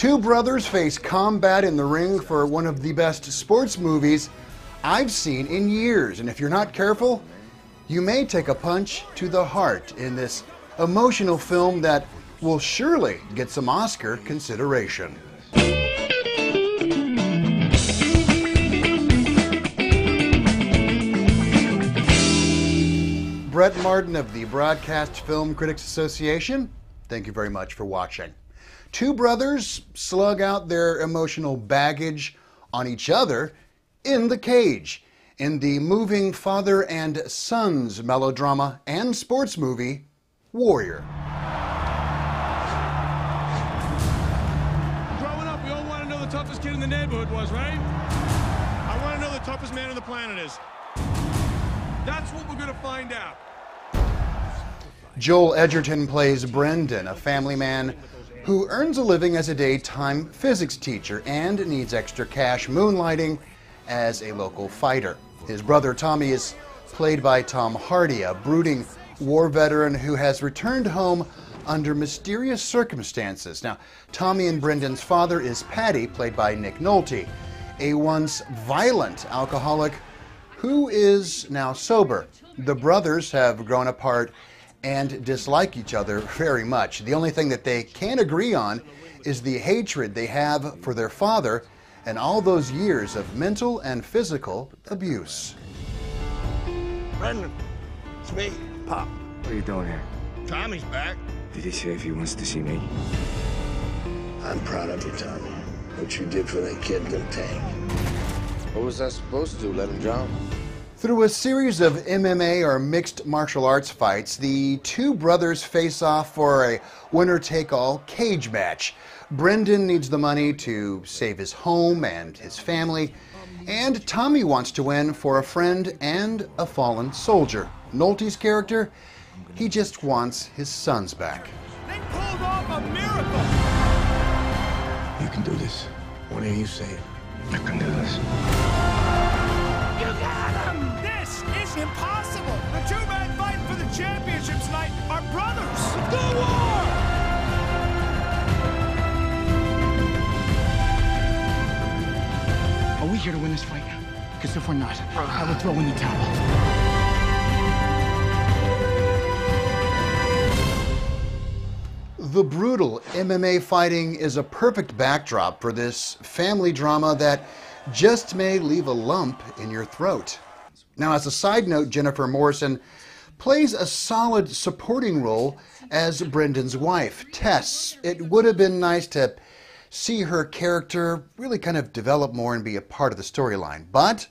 Two brothers face combat in the ring for one of the best sports movies I've seen in years. And if you're not careful, you may take a punch to the heart in this emotional film that will surely get some Oscar consideration. Brett Martin of the Broadcast Film Critics Association, thank you very much for watching. Two brothers slug out their emotional baggage on each other in the cage in the moving father and sons melodrama and sports movie Warrior. Growing up, we all want to know the toughest kid in the neighborhood was, right? I want to know the toughest man on the planet is. That's what we're going to find out. Joel Edgerton plays Brendan, a family man who earns a living as a daytime physics teacher and needs extra cash moonlighting as a local fighter. His brother Tommy is played by Tom Hardy, a brooding war veteran who has returned home under mysterious circumstances. Now, Tommy and Brendan's father is Paddy, played by Nick Nolte, a once violent alcoholic who is now sober. The brothers have grown apart and dislike each other very much. The only thing that they can agree on is the hatred they have for their father and all those years of mental and physical abuse. Brendan, it's me, Pop. What are you doing here? Tommy's back. Did he say if he wants to see me? I'm proud of you, Tommy. What you did for that kid in the tank. What was I supposed to do? Let him drown? Through a series of MMA or mixed martial arts fights, the two brothers face off for a winner take all cage match. Brendan needs the money to save his home and his family, and Tommy wants to win for a friend and a fallen soldier. Nolte's character, he just wants his sons back. They pulled off a miracle. You can do this. What do you say? I can do this. Because if we're not, I will throw in the towel. The brutal MMA fighting is a perfect backdrop for this family drama that just may leave a lump in your throat. Now, as a side note, Jennifer Morrison plays a solid supporting role as Brendan's wife, Tess. It would have been nice to see her character really kind of develop more and be a part of the storyline. But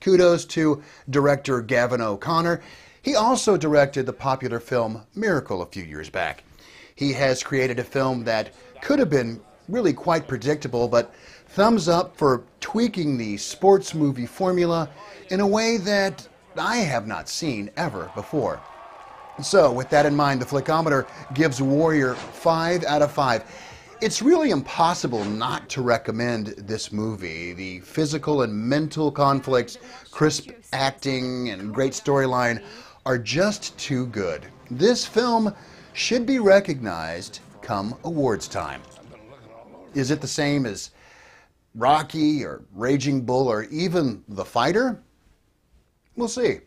kudos to director Gavin O'Connor. He also directed the popular film Miracle a few years back. He has created a film that could have been really quite predictable, but thumbs up for tweaking the sports movie formula in a way that I have not seen ever before. So, with that in mind, the Flickometer gives Warrior 5 out of 5. It's really impossible not to recommend this movie. The physical and mental conflicts, crisp acting, and great storyline are just too good. This film should be recognized come awards time. Is it the same as Rocky or Raging Bull or even The Fighter? We'll see.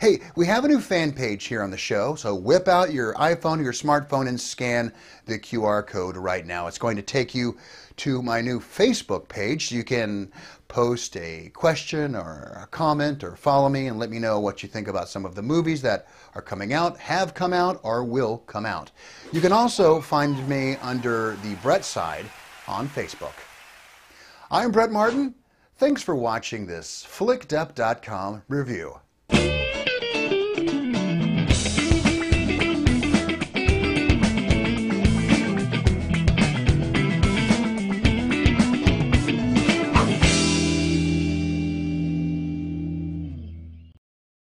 Hey, we have a new fan page here on the show, so whip out your iPhone or your smartphone and scan the QR code right now. It's going to take you to my new Facebook page. You can post a question or a comment or follow me and let me know what you think about some of the movies that are coming out, have come out, or will come out. You can also find me under the Brett side on Facebook. I'm Brett Martin. Thanks for watching this FlickDep.com review.